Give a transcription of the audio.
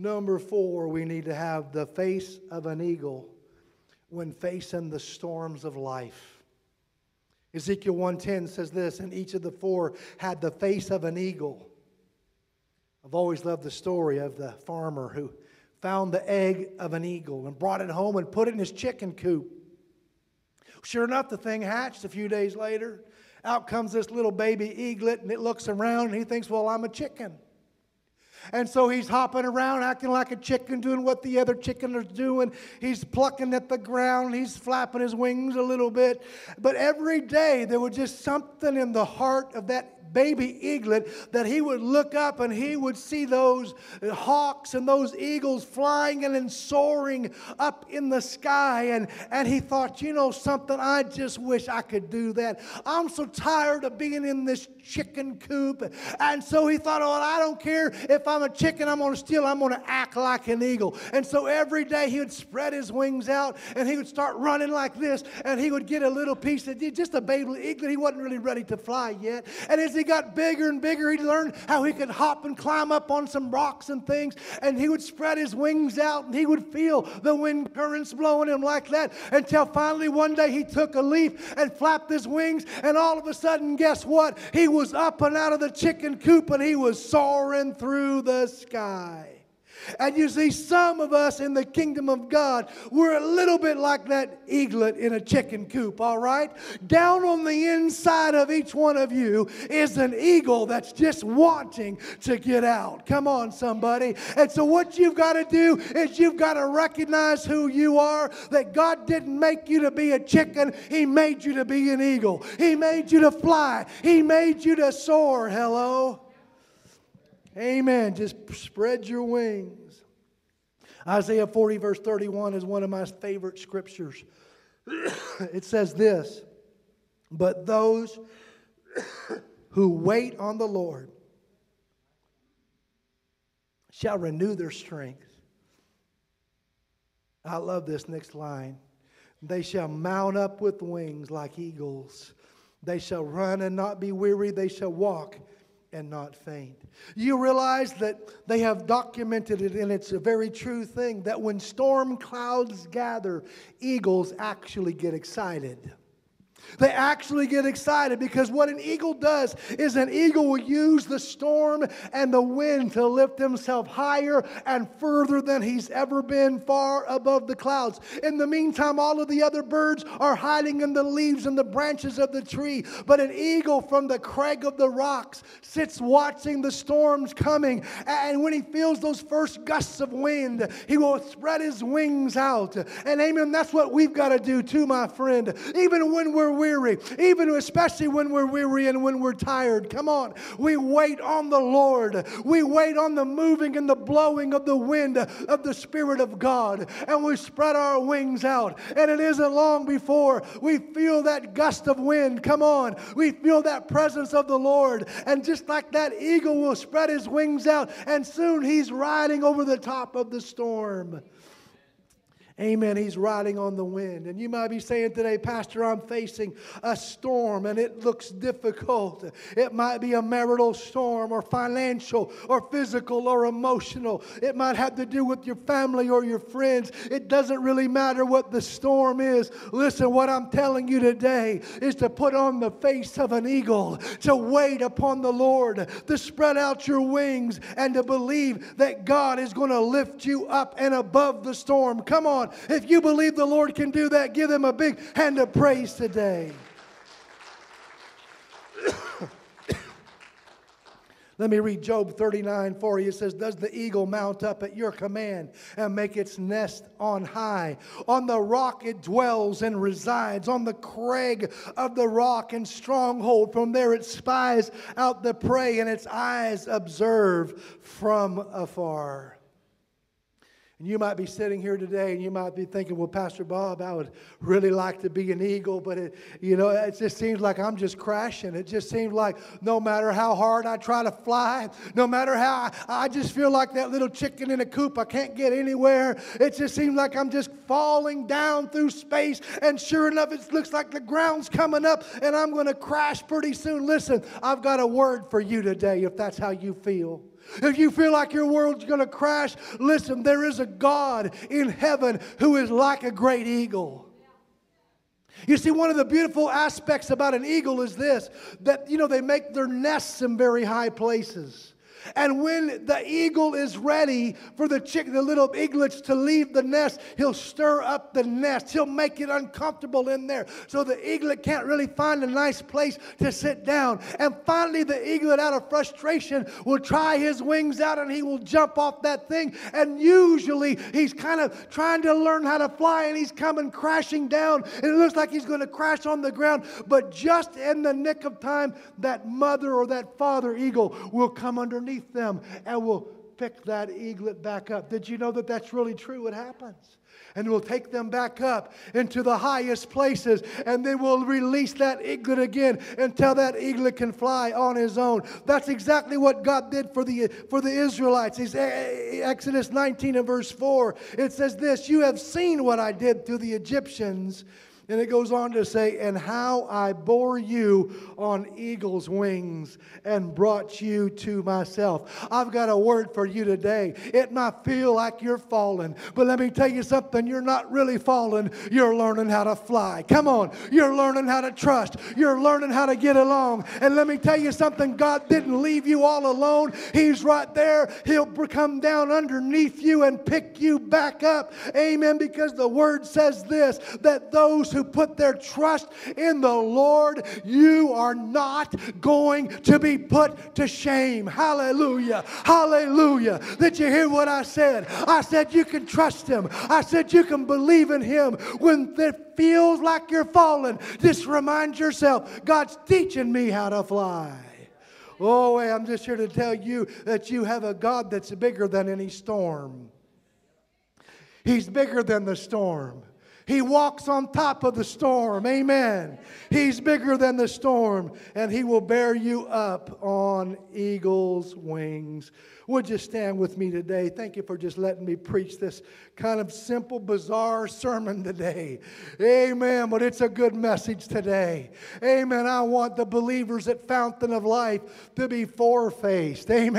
Number four, we need to have the face of an eagle when facing the storms of life. Ezekiel 1:10 says this, and each of the four had the face of an eagle. I've always loved the story of the farmer who found the egg of an eagle and brought it home and put it in his chicken coop. Sure enough, the thing hatched a few days later. Out comes this little baby eaglet, and it looks around and he thinks, Well, I'm a chicken. And so he's hopping around, acting like a chicken, doing what the other chicken are doing. He's plucking at the ground, he's flapping his wings a little bit. But every day there was just something in the heart of that baby eaglet that he would look up and he would see those hawks and those eagles flying and soaring up in the sky. And, and he thought, you know something, I just wish I could do that. I'm so tired of being in this chicken coop. And so he thought, oh, I don't care if I'm a chicken, I'm going to steal, I'm going to act like an eagle. And so every day he would spread his wings out and he would start running like this and he would get a little piece of just a baby eaglet. He wasn't really ready to fly yet. And as he got bigger and bigger, he learned how he could hop and climb up on some rocks and things. And he would spread his wings out and he would feel the wind currents blowing him like that until finally one day he took a leaf and flapped his wings. And all of a sudden, guess what? He was up and out of the chicken coop and he was soaring through the sky. And you see, some of us in the kingdom of God, we're a little bit like that eaglet in a chicken coop, all right? Down on the inside of each one of you is an eagle that's just wanting to get out. Come on, somebody. And so, what you've got to do is you've got to recognize who you are, that God didn't make you to be a chicken, He made you to be an eagle. He made you to fly, He made you to soar. Hello? Amen. Just spread your wings. Isaiah 40, verse 31 is one of my favorite scriptures. it says this But those who wait on the Lord shall renew their strength. I love this next line. They shall mount up with wings like eagles. They shall run and not be weary. They shall walk and not faint. You realize that they have documented it, and it's a very true thing that when storm clouds gather, eagles actually get excited. They actually get excited because what an eagle does is an eagle will use the storm and the wind to lift himself higher and further than he's ever been, far above the clouds. In the meantime, all of the other birds are hiding in the leaves and the branches of the tree. But an eagle from the crag of the rocks sits watching the storms coming. And when he feels those first gusts of wind, he will spread his wings out. And amen, that's what we've got to do too, my friend. Even when we're weary, even especially when we're weary and when we're tired. Come on. We wait on the Lord. We wait on the moving and the blowing of the wind of the Spirit of God. And we spread our wings out. And it isn't long before we feel that gust of wind. Come on. We feel that presence of the Lord. And just like that eagle will spread his wings out, and soon he's riding over the top of the storm. Amen. He's riding on the wind. And you might be saying today, Pastor, I'm facing a storm and it looks difficult. It might be a marital storm or financial or physical or emotional. It might have to do with your family or your friends. It doesn't really matter what the storm is. Listen, what I'm telling you today is to put on the face of an eagle, to wait upon the Lord, to spread out your wings, and to believe that God is going to lift you up and above the storm. Come on. If you believe the Lord can do that, give him a big hand of praise today. Let me read Job 39 for you. It says, Does the eagle mount up at your command and make its nest on high? On the rock it dwells and resides, on the crag of the rock and stronghold. From there it spies out the prey, and its eyes observe from afar. And you might be sitting here today and you might be thinking, well, Pastor Bob, I would really like to be an eagle, but it, you know, it just seems like I'm just crashing. It just seems like no matter how hard I try to fly, no matter how I, I just feel like that little chicken in a coop, I can't get anywhere. It just seems like I'm just falling down through space. And sure enough, it looks like the ground's coming up and I'm going to crash pretty soon. Listen, I've got a word for you today if that's how you feel. If you feel like your world's going to crash, listen, there is a God in heaven who is like a great eagle. You see, one of the beautiful aspects about an eagle is this that, you know, they make their nests in very high places. And when the eagle is ready for the chick, the little eaglets to leave the nest, he'll stir up the nest. He'll make it uncomfortable in there. So the eaglet can't really find a nice place to sit down. And finally, the eaglet, out of frustration, will try his wings out and he will jump off that thing. And usually, he's kind of trying to learn how to fly and he's coming crashing down. And it looks like he's going to crash on the ground. But just in the nick of time, that mother or that father eagle will come underneath underneath them and will pick that eaglet back up. Did you know that that's really true? It happens. And we'll take them back up into the highest places, and then we'll release that eaglet again until that eaglet can fly on his own. That's exactly what God did for the, for the Israelites. He's, eh, eh, Exodus 19 and verse 4, it says this You have seen what I did to the Egyptians and it goes on to say, And how I bore you on eagle's wings and brought you to myself. I've got a word for you today. It might feel like you're falling, but let me tell you something. You're not really falling, you're learning how to fly. Come on. You're learning how to trust, you're learning how to get along. And let me tell you something God didn't leave you all alone. He's right there. He'll come down underneath you and pick you back up. Amen. Because the word says this that those who who put their trust in the Lord, you are not going to be put to shame. Hallelujah. Hallelujah. Did you hear what I said? I said you can trust Him. I said you can believe in Him when it feels like you're falling. Just remind yourself God's teaching me how to fly. Oh, I'm just here to tell you that you have a God that's bigger than any storm. He's bigger than the storm. He walks on top of the storm. Amen. He's bigger than the storm, and He will bear you up on eagle's wings. Would you stand with me today? Thank you for just letting me preach this kind of simple, bizarre sermon today. Amen. But it's a good message today. Amen. I want the believers at Fountain of Life to be four faced. Amen.